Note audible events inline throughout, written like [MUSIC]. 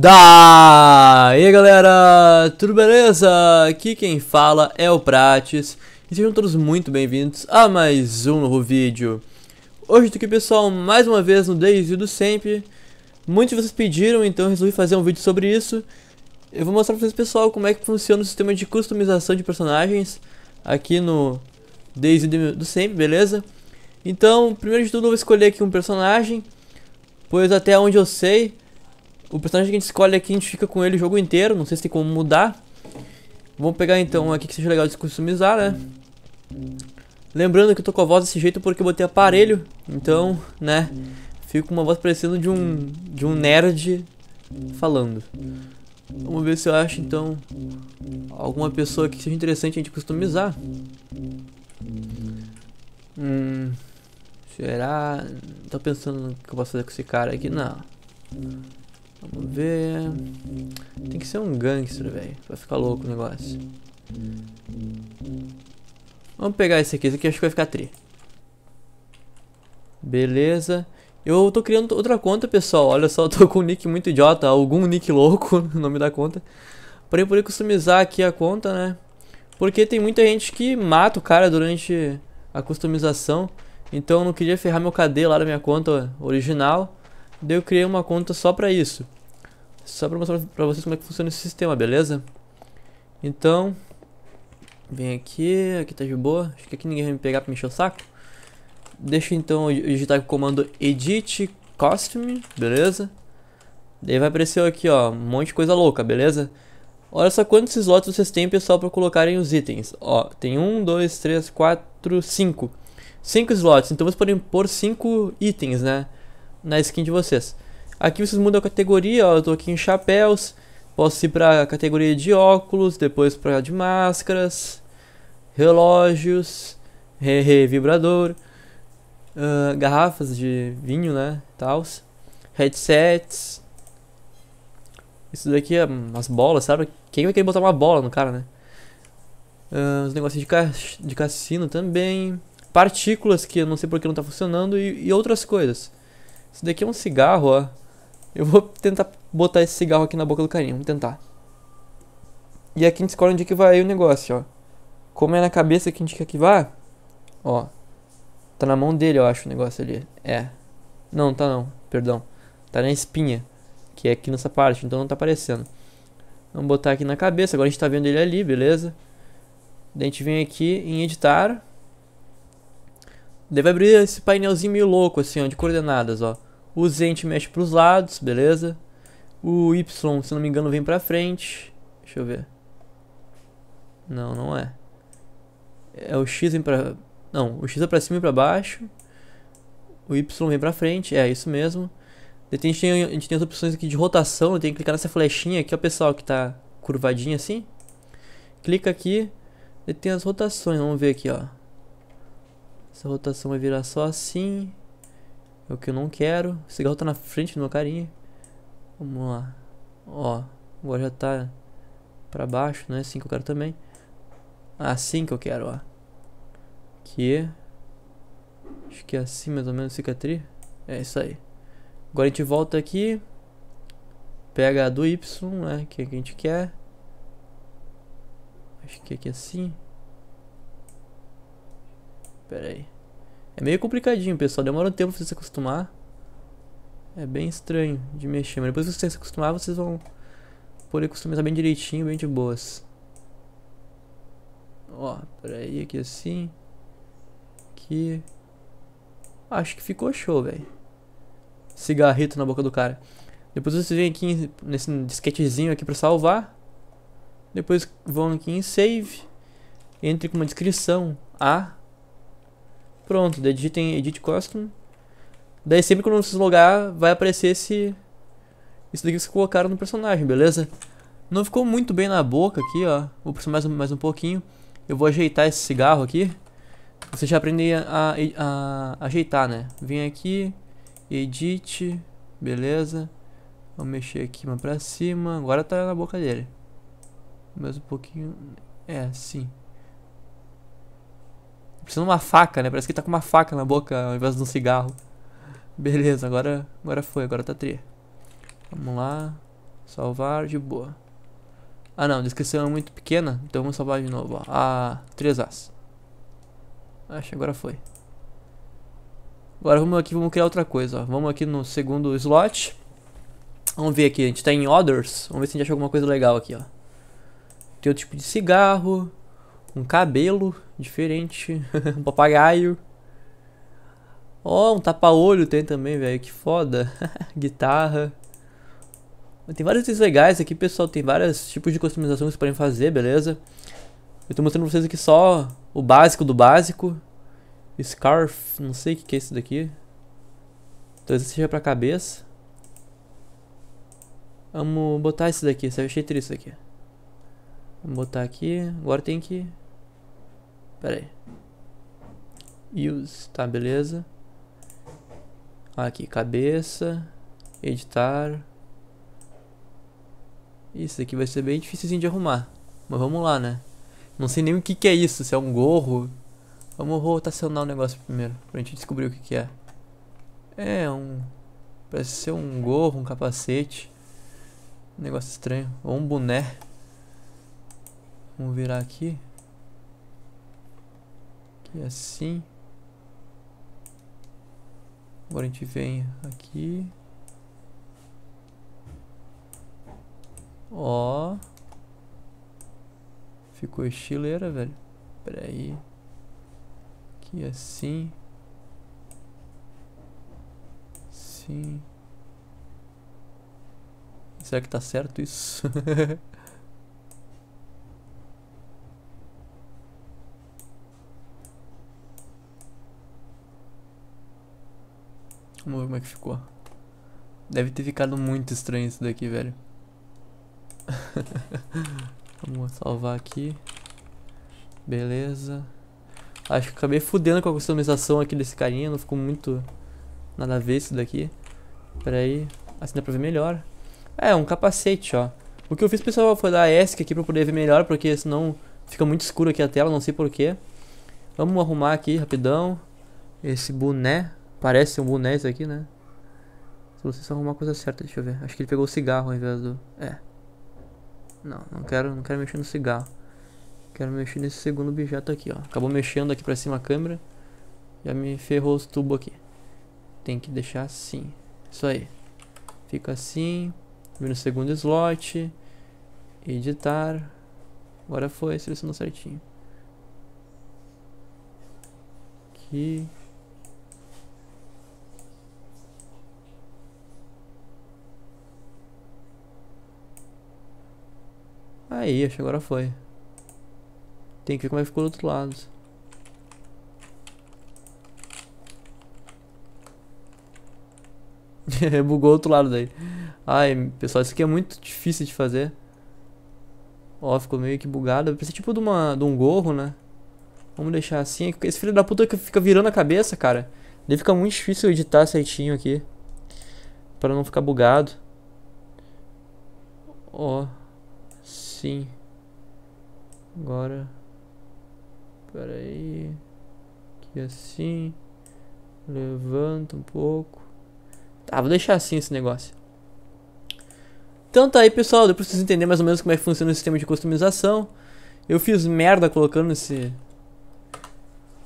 Da! E aí galera, tudo beleza? Aqui quem fala é o Prates e sejam todos muito bem-vindos a mais um novo vídeo. Hoje tô aqui pessoal, mais uma vez no Daisy do Sempre. Muitos de vocês pediram, então resolvi fazer um vídeo sobre isso. Eu vou mostrar pra vocês pessoal como é que funciona o sistema de customização de personagens aqui no Daisy do Sempre, beleza? Então, primeiro de tudo eu vou escolher aqui um personagem, pois até onde eu sei, o personagem que a gente escolhe aqui, a gente fica com ele o jogo inteiro, não sei se tem como mudar. Vamos pegar então aqui que seja legal de customizar, né? Lembrando que eu tô com a voz desse jeito porque eu botei aparelho, então, né, fico com uma voz parecendo de um, de um nerd falando. Vamos ver se eu acho então alguma pessoa que seja interessante a gente customizar. Hum, será? Tô pensando no que eu posso fazer com esse cara aqui, não. Vamos ver. Tem que ser um gangster, velho. Vai ficar louco o negócio. Vamos pegar esse aqui. Esse aqui acho que vai ficar tri. Beleza. Eu tô criando outra conta, pessoal. Olha só, [LAUGHS] eu tô com um nick muito idiota. Algum nick louco [LAUGHS] no nome da conta. Porém, poder customizar aqui a conta, né? Porque tem muita gente que mata o cara durante a customização. Então eu não queria ferrar meu KD lá da minha conta original. Daí eu criei uma conta só pra isso. Só pra mostrar pra vocês como é que funciona esse sistema, beleza? Então, vem aqui, aqui tá de boa. Acho que aqui ninguém vai me pegar pra mexer o saco. Deixa então eu digitar o comando edit costume, beleza? Daí vai aparecer aqui, ó, um monte de coisa louca, beleza? Olha só quantos slots vocês têm, pessoal, para colocarem os itens. Ó, tem um, dois, três, quatro, cinco. Cinco slots, então vocês podem pôr cinco itens, né? Na skin de vocês. Aqui vocês mudam a categoria, ó, eu tô aqui em chapéus. Posso ir pra categoria de óculos, depois pra de máscaras, relógios, re, re vibrador, uh, garrafas de vinho, né, tals, headsets. Isso daqui é umas bolas, sabe? Quem vai querer botar uma bola no cara, né? Uh, os negócios de, ca de cassino também. Partículas que eu não sei porque não tá funcionando e, e outras coisas. Isso daqui é um cigarro, ó. Eu vou tentar botar esse cigarro aqui na boca do carinha. Vamos tentar. E aqui a gente escolhe onde que vai o negócio, ó. Como é na cabeça que a gente quer que vá, ó. Tá na mão dele, eu acho, o negócio ali. É. Não, tá não. Perdão. Tá na espinha. Que é aqui nessa parte, então não tá aparecendo. Vamos botar aqui na cabeça. Agora a gente tá vendo ele ali, beleza? Daí a gente vem aqui em editar. Daí vai abrir esse painelzinho meio louco, assim, ó, de coordenadas, ó. O Z a gente mexe pros lados, beleza? O Y, se não me engano, vem pra frente. Deixa eu ver. Não, não é. É o X vem pra... Não, o X é pra cima e pra baixo. O Y vem pra frente, é isso mesmo. Daí a gente, tem, a gente tem as opções aqui de rotação, tenho que clicar nessa flechinha aqui, ó pessoal, que tá curvadinha assim. Clica aqui, e tem as rotações, vamos ver aqui, ó. Essa rotação vai virar só assim. É o que eu não quero. O cigarro tá na frente do meu carinha. Vamos lá. Ó, agora já tá pra baixo, não é assim que eu quero também. Assim que eu quero, ó. Aqui. Acho que é assim mais ou menos cicatriz. É isso aí. Agora a gente volta aqui. Pega a do Y, né? Que, é que a gente quer. Acho que aqui é assim. Pera aí. É meio complicadinho, pessoal. Demora um tempo pra você se acostumar. É bem estranho de mexer. Mas depois que você se acostumar, vocês vão poder customizar bem direitinho, bem de boas. Ó, peraí, aqui assim. Aqui. Acho que ficou show, velho. Cigarrito na boca do cara. Depois vocês vêm aqui nesse disquetezinho aqui pra salvar. Depois vão aqui em save. Entre com uma descrição. A Pronto, daí digitem Edit Custom. Daí sempre quando vocês logar, vai aparecer esse... Isso daqui que vocês colocaram no personagem, beleza? Não ficou muito bem na boca aqui, ó. Vou precisar mais, mais um pouquinho. Eu vou ajeitar esse cigarro aqui. Você já aprende a, a, a, ajeitar, né? Vem aqui, edit, beleza. Vamos mexer aqui mais pra cima. Agora tá na boca dele. Mais um pouquinho. É, sim. Precisa de uma faca, né? Parece que tá com uma faca na boca ao invés de um cigarro. Beleza, agora, agora foi, agora tá tri. Vamos lá. Salvar de boa. Ah não, a descrição é muito pequena, então vamos salvar de novo, ó. Ah, 3 As. Acho que agora foi. Agora vamos aqui, vamos criar outra coisa, ó. Vamos aqui no segundo slot. Vamos ver aqui, a gente tá em Others. Vamos ver se a gente acha alguma coisa legal aqui, ó. Tem outro tipo de cigarro. Um cabelo diferente. [LAUGHS] um papagaio. Ó, oh, um tapa-olho tem também, velho. Que foda. [LAUGHS] Guitarra. Tem vários itens legais aqui, pessoal. Tem vários tipos de customização que vocês podem fazer, beleza? Eu tô mostrando pra vocês aqui só o básico do básico. Scarf, não sei o que, que é isso daqui. Talvez seja pra cabeça. Vamos botar esse daqui, eu achei triste isso aqui. Vamos botar aqui. Agora tem que. Pera aí. Use. Tá, beleza. Aqui, cabeça. Editar. Isso aqui vai ser bem difícil de arrumar. Mas vamos lá, né? Não sei nem o que, que é isso. Se é um gorro. Vamos rotacionar o negócio primeiro. Pra gente descobrir o que, que é. É um. Parece ser um gorro, um capacete. Um negócio estranho. Ou um boné. Vamos virar aqui. Aqui assim. Agora a gente vem aqui. Ó. Ficou estileira, velho. Pera aí. Aqui assim. Sim. Será que tá certo isso? [LAUGHS] Vamos ver como é que ficou. Deve ter ficado muito estranho isso daqui, velho. [LAUGHS] Vamos salvar aqui. Beleza. Acho que acabei fudendo com a customização aqui desse carinha. Não ficou muito nada a ver isso daqui. Pera aí. Assim dá pra ver melhor. É, um capacete, ó. O que eu fiz, pessoal, foi dar ESC aqui pra poder ver melhor. Porque senão fica muito escuro aqui a tela. Não sei porquê. Vamos arrumar aqui rapidão. Esse boné. Parece um boné aqui, né? Se você só arrumar a coisa certa, deixa eu ver. Acho que ele pegou o cigarro ao invés do... É. Não, não quero, não quero mexer no cigarro. Quero mexer nesse segundo objeto aqui, ó. Acabou mexendo aqui pra cima a câmera. Já me ferrou os tubos aqui. Tem que deixar assim. Isso aí. Fica assim. Vem no segundo slot. Editar. Agora foi, selecionou certinho. Aqui. Aí, acho que agora foi. Tem que ver como é que ficou do outro lado. [LAUGHS] Bugou o outro lado daí. Ai, pessoal, isso aqui é muito difícil de fazer. Ó, ficou meio que bugado. Precisa tipo de, uma, de um gorro, né? Vamos deixar assim. Esse filho da puta que fica virando a cabeça, cara. Daí fica muito difícil editar certinho aqui. Pra não ficar bugado. Ó sim. Agora. Pera aí. Aqui assim. Levanta um pouco. Tá, vou deixar assim esse negócio. Então tá aí pessoal, pra vocês entenderem mais ou menos como é que funciona o sistema de customização. Eu fiz merda colocando esse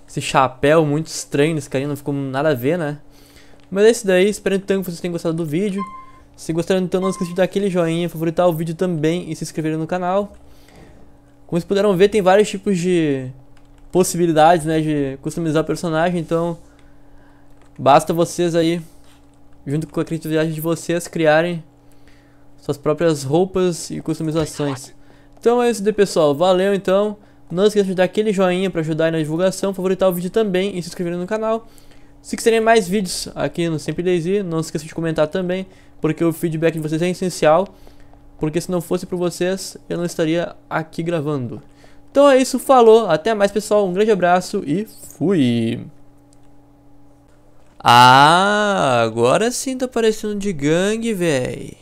esse chapéu muito estranho nesse carinha, não ficou nada a ver, né? Mas é isso daí, espero então que vocês tenham gostado do vídeo. Se gostaram, então não esqueça de dar aquele joinha, favoritar o vídeo também e se inscrever no canal. Como vocês puderam ver, tem vários tipos de possibilidades, né, de customizar o personagem, então basta vocês aí, junto com a criatividade de vocês, criarem suas próprias roupas e customizações. Então é isso daí, pessoal. Valeu, então. Não esqueça de dar aquele joinha para ajudar na divulgação, favoritar o vídeo também e se inscrever no canal. Se quiserem mais vídeos aqui no Sempre Daisy, não esqueça de comentar também porque o feedback de vocês é essencial, porque se não fosse por vocês, eu não estaria aqui gravando. Então é isso, falou, até mais pessoal, um grande abraço e fui! Ah, agora sim tá parecendo de gangue, véi.